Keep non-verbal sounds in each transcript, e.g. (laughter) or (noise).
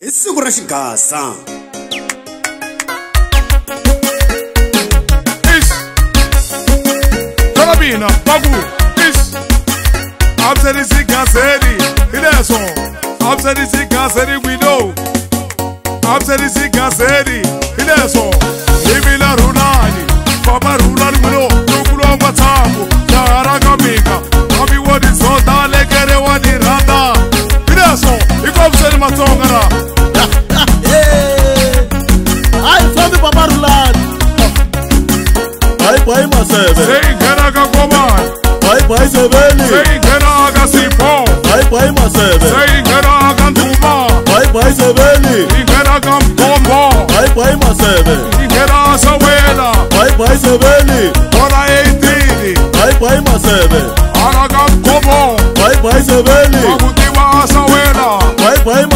hi siku ra xigaza kala mina va ku is a byeli xigazeni hi leswo a byeli xigazeni wino a byeli xigazeni hi leswo obsedi (laughs) ai sobi babarulan ai pai masebe sei gana ka ai pai bai sebeli sei gana ka sipo bai bai masebe sei gana ka ntuma bai bai sebeli sei gana ka mkombo bai bai masebe sei gana sawela bai bai sebeli ora eitidi bai bai masebe ara ka mkombo bai bai sebeli wakutiwa sawela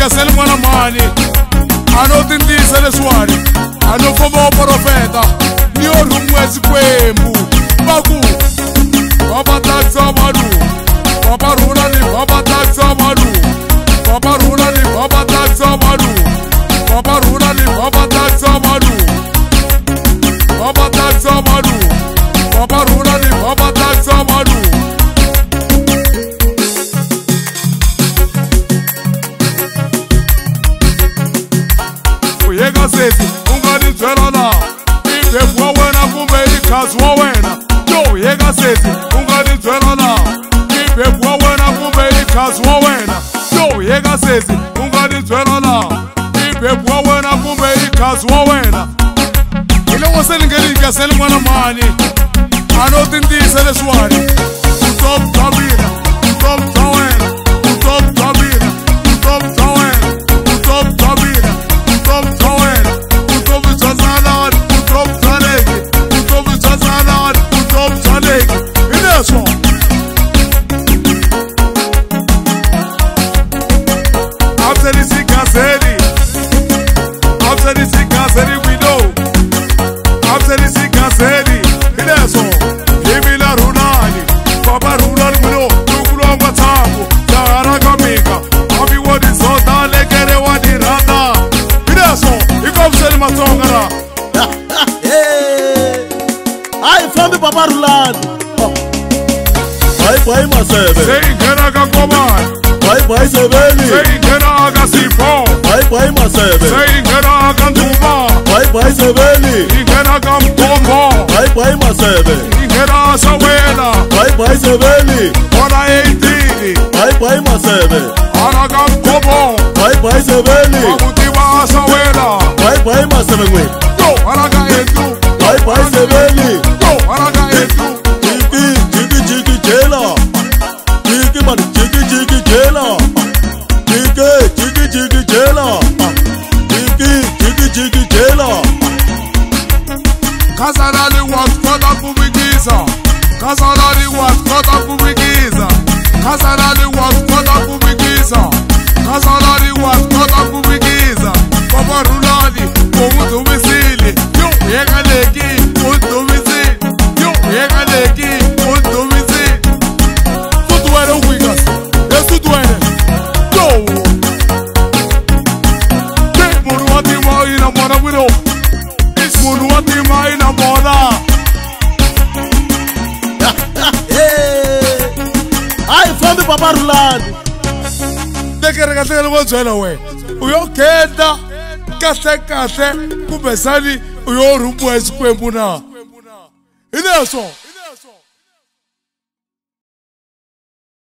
Africa selmo la mani ano tindisa leswani ano foma profeta ni orhumwezi kwembu vaku vabatatsa vanhu vavarhula ni vabatatsa Baba vavarhula kasesi ungalibyelana indebu wa wena kumbe ikhazi wa wena yo ye kasesi ungalibyelana indebu wa wena kumbe ikhazi wa wena yo ye kasesi ungalibyelana indebu wa wena kumbe ikhazi wa wena hiloko se ni nge ni ngaseli n'wana mani a no ti ntiyisa leswiwani vutomi bya mina vutomi bya wena (laughs) Ay, hey. I from the Papa land. Bye bye, my seven. Say, can pues, I go Bye bye, seven. Say, can I go see four? Bye bye, my seven. Say, can I go to bar? Bye bye, seven. Can I come to Bye bye, my seven. se I so Bye bye, I Bye bye, emasebenweni ayibhayisebeni jiki jiki jiki jela jiki mani jiki jiki jela jike jiki jiki jela jiki jiki jiki jela kasalali wasikota kubikisa kasalali wasikota kubikisa kasalali wasikota papa rulani tekerekateke loko byela wena u yo kheta kumbesani